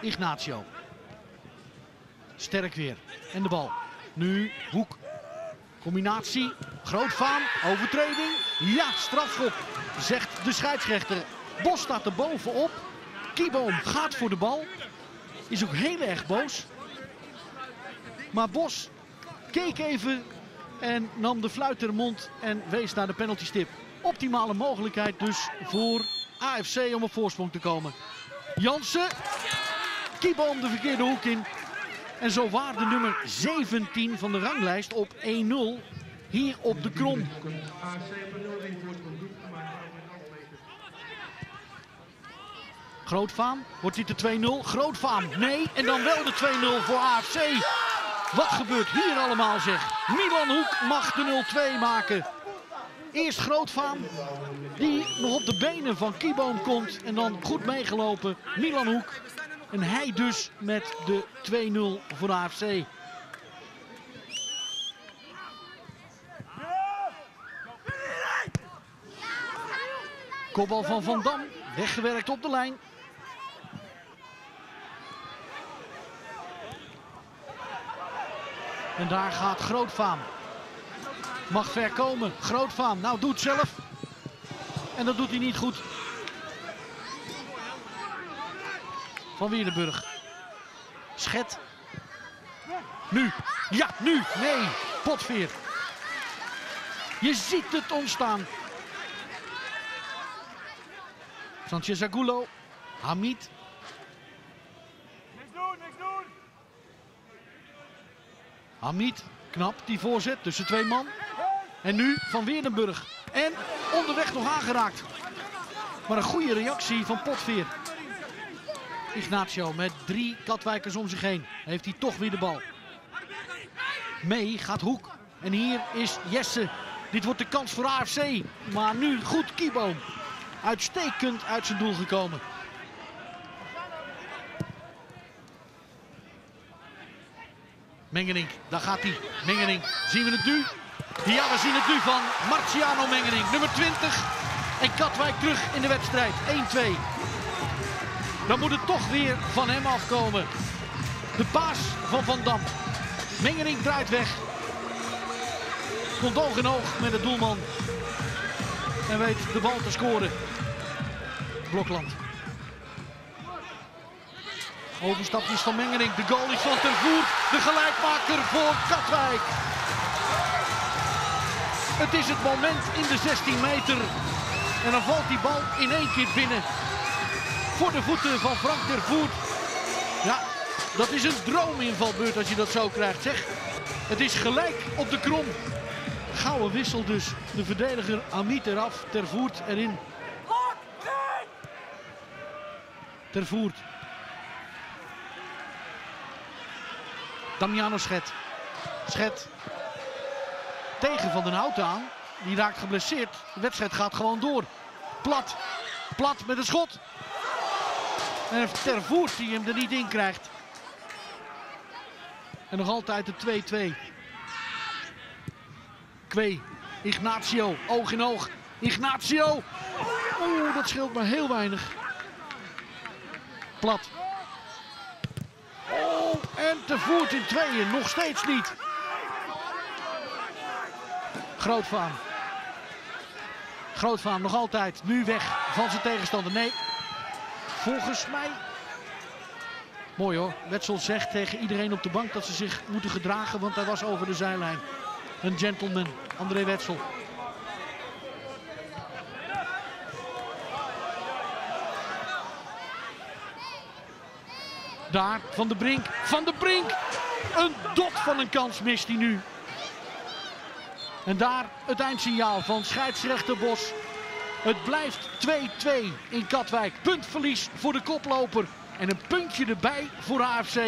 Ignacio. Sterk weer. En de bal. Nu Hoek. Combinatie. Grootvaan. Overtreding. Ja, strafschop. Zegt de scheidsrechter. Bos staat er bovenop. Kieboom gaat voor de bal. Is ook heel erg boos. Maar Bos keek even en nam de fluit ter mond en wees naar de penaltystip. Optimale mogelijkheid dus voor AFC om op voorsprong te komen. Jansen, Kieboom de verkeerde hoek in. En zo waar de nummer 17 van de ranglijst op 1-0 hier op de krom. Grootvaan, wordt dit de 2-0? Grootvaan, nee. En dan wel de 2-0 voor AFC. Wat gebeurt hier allemaal zeg? Milan Hoek mag de 0-2 maken. Eerst Grootvaan, die nog op de benen van Kieboom komt. En dan goed meegelopen, Milan Hoek. En hij dus met de 2-0 voor de AFC. Kopbal van Van Dam, weggewerkt op de lijn. En daar gaat Grootvaan. Mag ver komen. Grootvaan, nou doet zelf. En dat doet hij niet goed. Van Wierenburg. Schet. Nu. Ja, nu. Nee. Potveer. Je ziet het ontstaan. Sanchez Agulo. Hamid. Niks doen, niks doen. Hamid, knap, die voorzet tussen twee man. En nu Van Weerdenburg. En onderweg nog aangeraakt. Maar een goede reactie van Potveer. Ignacio met drie Katwijkers om zich heen. Heeft hij toch weer de bal. Mee gaat Hoek. En hier is Jesse. Dit wordt de kans voor AFC. Maar nu goed Kieboom. Uitstekend uit zijn doel gekomen. Mengening, daar gaat hij. Mengening, zien we het nu? Ja, we zien het nu van Marciano Mengening, nummer 20. En Katwijk terug in de wedstrijd, 1-2. Dan moet het toch weer van hem afkomen. De paas van Van Dam. Mengening draait weg. Komt oog in oog met de doelman. En weet de bal te scoren. Blokland. Overstapjes van Mengening. De goal is van Ter Voert. De gelijkmaker voor Katwijk. Het is het moment in de 16 meter. En dan valt die bal in één keer binnen. Voor de voeten van Frank Ter Voert. Ja, dat is een droominvalbeurt als je dat zo krijgt, zeg. Het is gelijk op de krom. Gouden wissel dus. De verdediger Amit eraf. Ter Voert erin. Ter Voert. Damiano Schet. Schet. Tegen Van den Hout aan. Die raakt geblesseerd. De wedstrijd gaat gewoon door. Plat. Plat met een schot. En Ter Voert die hem er niet in krijgt. En nog altijd de 2-2. Kwee. Ignacio. Oog in oog. Ignacio. Oeh, dat scheelt maar heel weinig. Plat. En te voert in tweeën. Nog steeds niet. Grootvaan. Grootvaan nog altijd. Nu weg van zijn tegenstander. Nee. Volgens mij. Mooi hoor. Wetsel zegt tegen iedereen op de bank dat ze zich moeten gedragen. Want hij was over de zijlijn. Een gentleman. André Wetsel. Daar, Van de Brink. Van de Brink! Een dot van een kans mist hij nu. En daar het eindsignaal van scheidsrechter Bos. Het blijft 2-2 in Katwijk. Puntverlies voor de koploper. En een puntje erbij voor AFC.